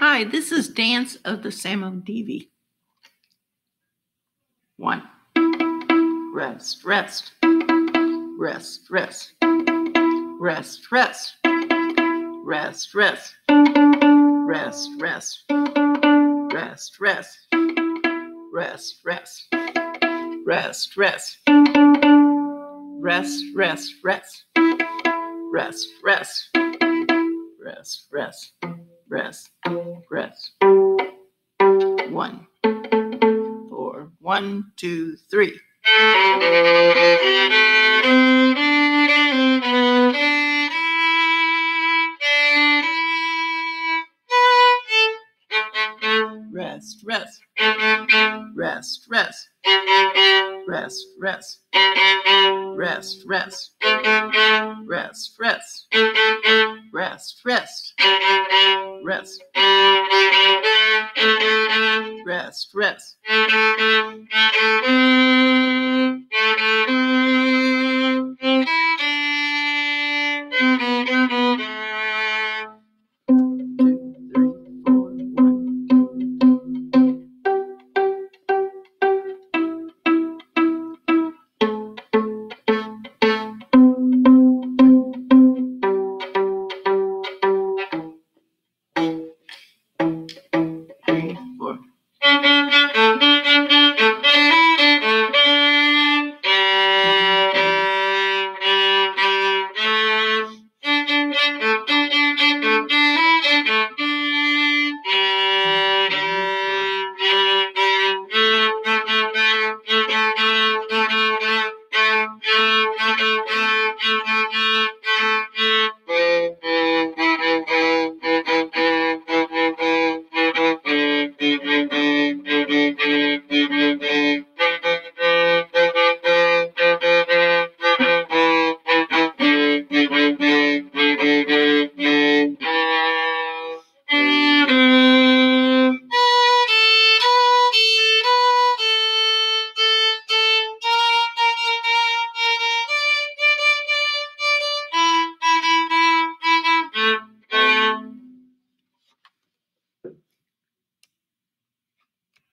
Hi, this is Dance of the Samodivi. One. Rest, rest. Rest, rest. Rest, rest. Rest, rest. Rest, rest. Rest, rest. Rest, rest. Rest, rest. Rest, rest, rest. Rest, rest. Rest, rest. Rest, rest. One, four, one, two, three. Rest, rest. Rest, rest. Rest, rest. Rest, rest. Rest, rest. Rest, rest. Rest. Rest, rest.